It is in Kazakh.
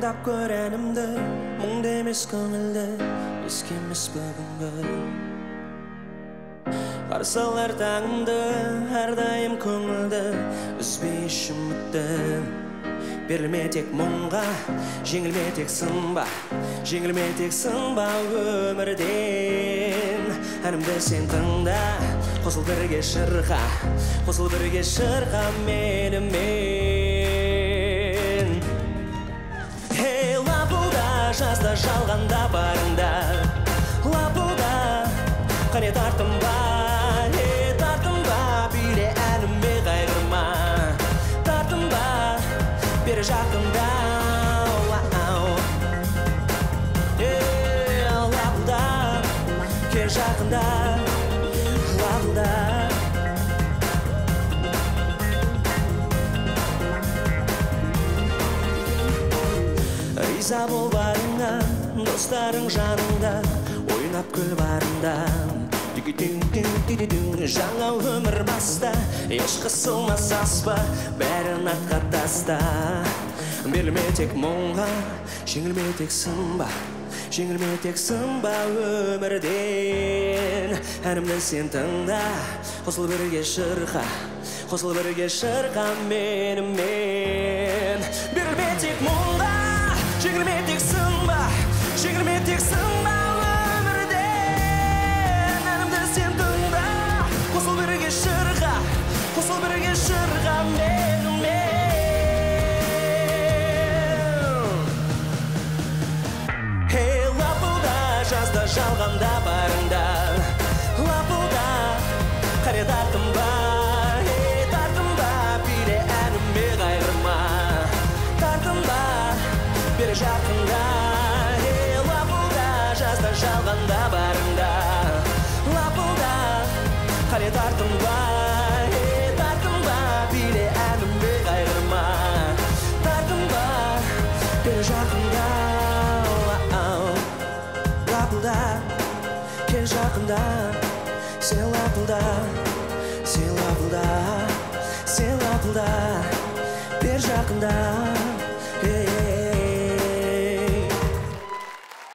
тыңдап көр әнімді мұңды емес көңілді еске емес бүгінгі қарсы алар таңымды әрдайым көңілді үзбей үмітті берілме тек мұңға жеңілме тек сынба жеңілме тек сынба өмірден әнімді сен тыңда қосыл бірге шырқа қосыл бірге шырқа менімен жазда жалғанда барыңда. Лапылда қане тартынба ей тартынба биле әніме қайғырма. Тартынба бері жақында жақында лапылда. Риза бол барыңа достарың жаныңда ойнап күл барында. Жаңа өмір баста еш қысылмас аспа бәрін артқа таста. Берілме тек мұңға жеңілме тек сынба жеңілме тек сынба өмірден. Әнімді сен тыңда қосыл бірге шырқа қосыл бірге шырқа менімен. Берілме тек сынба жеңілме тек сынба өмірден әнімді сен тыңда. Қосыл бірге шырқа қосыл бірге шырқа менімен Ей лапылда жазда жалғанда барыңда. Лапылда қайғырма? Тартынба бері жақында. Тартынба ей тартынба биле әніме қайғырма тартынба бері жақында лапылда кел жақында сен лапылда сен лапылда сен лапылда бер жақында